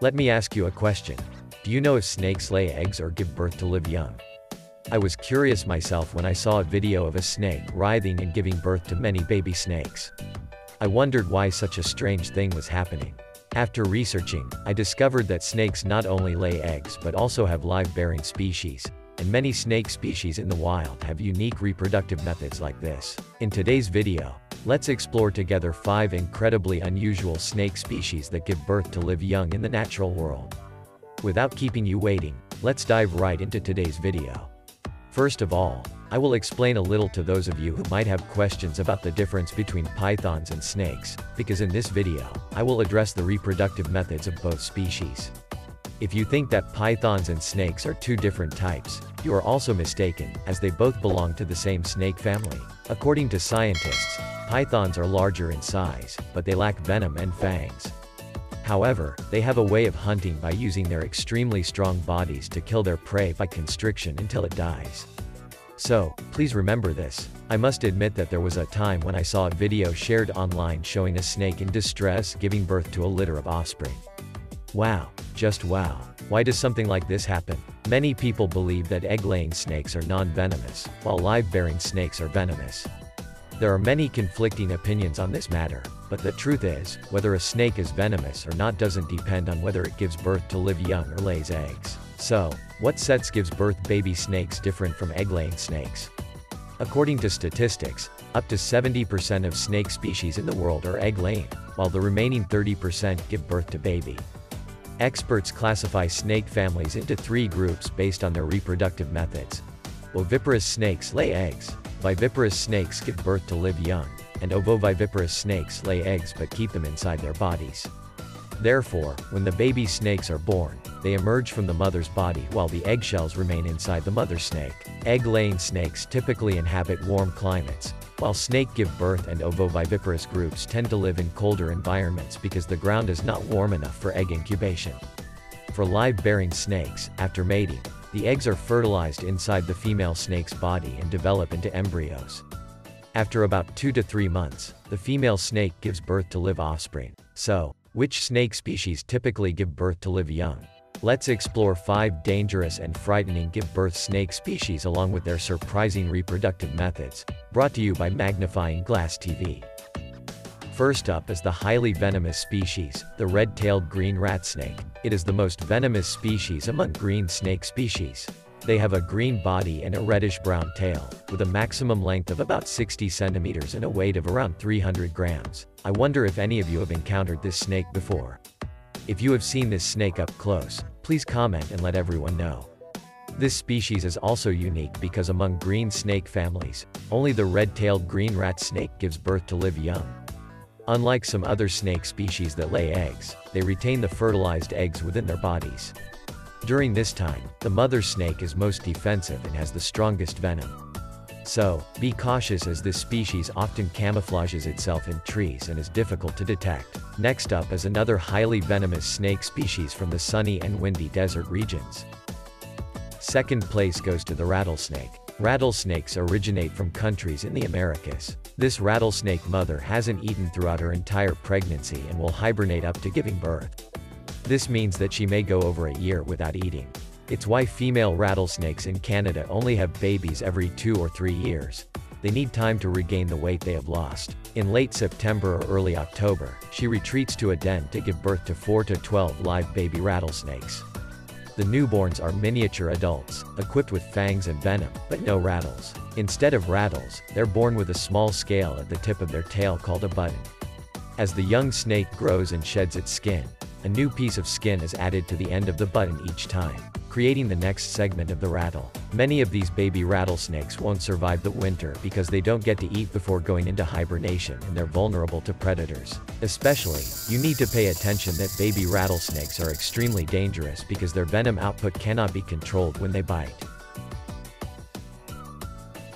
Let me ask you a question. Do you know if snakes lay eggs or give birth to live young? I was curious myself when I saw a video of a snake writhing and giving birth to many baby snakes. I wondered why such a strange thing was happening. After researching, I discovered that snakes not only lay eggs but also have live-bearing species, and many snake species in the wild have unique reproductive methods like this. In today's video, let's explore together 5 incredibly unusual snake species that give birth to live young in the natural world. Without keeping you waiting, let's dive right into today's video. First of all, I will explain a little to those of you who might have questions about the difference between pythons and snakes, because in this video, I will address the reproductive methods of both species. If you think that pythons and snakes are two different types, you are also mistaken, as they both belong to the same snake family. According to scientists, pythons are larger in size, but they lack venom and fangs. However, they have a way of hunting by using their extremely strong bodies to kill their prey by constriction until it dies. So, please remember this. I must admit that there was a time when I saw a video shared online showing a snake in distress giving birth to a litter of offspring. Wow, just wow. Why does something like this happen? Many people believe that egg-laying snakes are non-venomous, while live-bearing snakes are venomous. There are many conflicting opinions on this matter, but the truth is, whether a snake is venomous or not doesn't depend on whether it gives birth to live young or lays eggs. So, what sets gives birth baby snakes different from egg-laying snakes? According to statistics, up to 70% of snake species in the world are egg-laying, while the remaining 30% give birth to baby. Experts classify snake families into three groups based on their reproductive methods. Oviparous snakes lay eggs, Viviparous snakes give birth to live young, and ovoviviparous snakes lay eggs but keep them inside their bodies. Therefore, when the baby snakes are born, they emerge from the mother's body while the eggshells remain inside the mother snake. Egg-laying snakes typically inhabit warm climates, while snake give birth and ovoviviparous groups tend to live in colder environments because the ground is not warm enough for egg incubation. For live-bearing snakes, after mating, the eggs are fertilized inside the female snake's body and develop into embryos. After about 2 to 3 months, the female snake gives birth to live offspring. So, which snake species typically give birth to live young? Let's explore 5 dangerous and frightening give birth snake species along with their surprising reproductive methods, brought to you by Magnifying Glass TV. First up is the highly venomous species, the red-tailed green rat snake. It is the most venomous species among green snake species. They have a green body and a reddish-brown tail, with a maximum length of about 60 centimeters and a weight of around 300 grams. I wonder if any of you have encountered this snake before. If you have seen this snake up close, please comment and let everyone know. This species is also unique because among green snake families, only the red-tailed green rat snake gives birth to live young. Unlike some other snake species that lay eggs, they retain the fertilized eggs within their bodies. During this time, the mother snake is most defensive and has the strongest venom. So, be cautious as this species often camouflages itself in trees and is difficult to detect. Next up is another highly venomous snake species from the sunny and windy desert regions. Second place goes to the rattlesnake. Rattlesnakes originate from countries in the Americas. This rattlesnake mother hasn't eaten throughout her entire pregnancy and will hibernate up to giving birth. This means that she may go over a year without eating. It's why female rattlesnakes in Canada only have babies every two or three years. They need time to regain the weight they have lost. In late September or early October, she retreats to a den to give birth to 4 to 12 live baby rattlesnakes. The newborns are miniature adults, equipped with fangs and venom, but no rattles. Instead of rattles, they're born with a small scale at the tip of their tail called a button. As the young snake grows and sheds its skin, a new piece of skin is added to the end of the button each time, creating the next segment of the rattle. Many of these baby rattlesnakes won't survive the winter because they don't get to eat before going into hibernation and they're vulnerable to predators. Especially, you need to pay attention that baby rattlesnakes are extremely dangerous because their venom output cannot be controlled when they bite.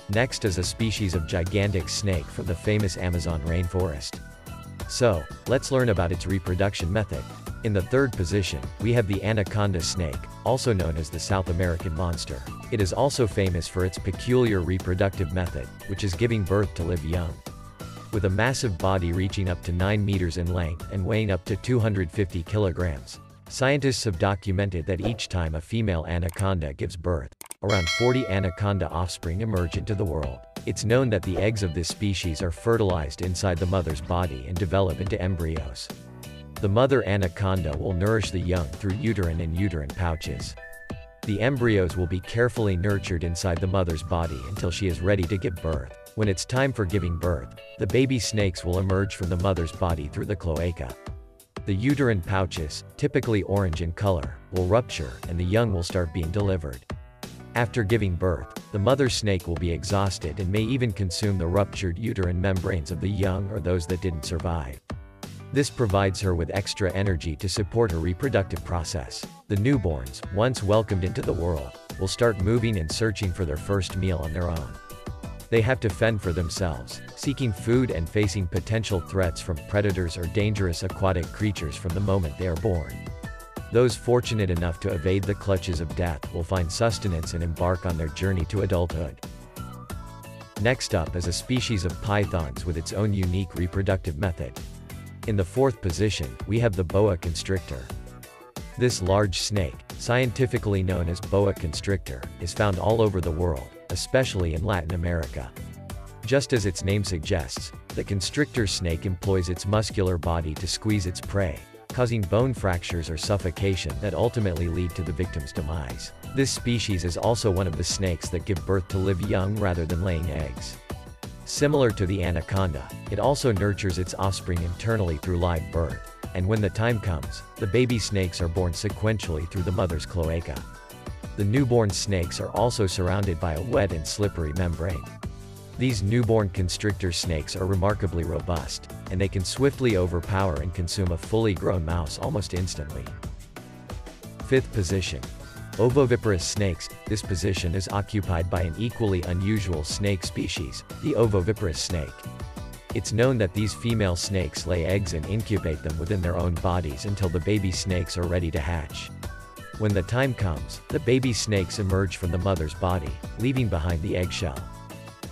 Next is a species of gigantic snake from the famous Amazon rainforest. So, let's learn about its reproduction method. In the third position, we have the anaconda snake, also known as the South American monster. It is also famous for its peculiar reproductive method, which is giving birth to live young. with a massive body reaching up to 9 meters in length and weighing up to 250 kilograms. Scientists have documented that each time a female anaconda gives birth, around 40 anaconda offspring emerge into the world. It's known that the eggs of this species are fertilized inside the mother's body and develop into embryos. The mother anaconda will nourish the young through uterine and uterine pouches. The embryos will be carefully nurtured inside the mother's body until she is ready to give birth. When it's time for giving birth, the baby snakes will emerge from the mother's body through the cloaca. The uterine pouches, typically orange in color, will rupture and the young will start being delivered. After giving birth, the mother snake will be exhausted and may even consume the ruptured uterine membranes of the young or those that didn't survive. This provides her with extra energy to support her reproductive process. The newborns, once welcomed into the world, will start moving and searching for their first meal on their own. They have to fend for themselves, seeking food and facing potential threats from predators or dangerous aquatic creatures from the moment they are born. Those fortunate enough to evade the clutches of death will find sustenance and embark on their journey to adulthood. Next up is a species of pythons with its own unique reproductive method. In the fourth position, we have the boa constrictor. This large snake, scientifically known as boa constrictor, is found all over the world, especially in Latin America. Just as its name suggests, the constrictor snake employs its muscular body to squeeze its prey, causing bone fractures or suffocation that ultimately lead to the victim's demise. This species is also one of the snakes that give birth to live young rather than laying eggs. Similar to the anaconda, it also nurtures its offspring internally through live birth, and when the time comes, the baby snakes are born sequentially through the mother's cloaca. The newborn snakes are also surrounded by a wet and slippery membrane. These newborn constrictor snakes are remarkably robust, and they can swiftly overpower and consume a fully grown mouse almost instantly. Fifth position. Ovoviparous snakes, this position is occupied by an equally unusual snake species, the ovoviparous snake. It's known that these female snakes lay eggs and incubate them within their own bodies until the baby snakes are ready to hatch. When the time comes, the baby snakes emerge from the mother's body, leaving behind the eggshell.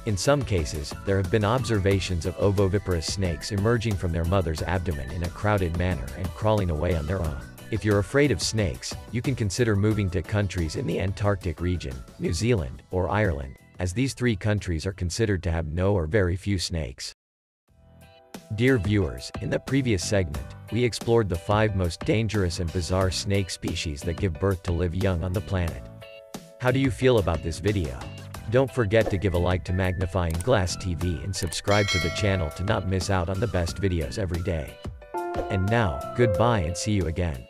In some cases, there have been observations of ovoviparous snakes emerging from their mother's abdomen in a crowded manner and crawling away on their own. If you're afraid of snakes, you can consider moving to countries in the Antarctic region, New Zealand, or Ireland, as these three countries are considered to have no or very few snakes. Dear viewers, in the previous segment, we explored the five most dangerous and bizarre snake species that give birth to live young on the planet. How do you feel about this video? Don't forget to give a like to Magnifying Glass TV and subscribe to the channel to not miss out on the best videos every day. And now, goodbye and see you again.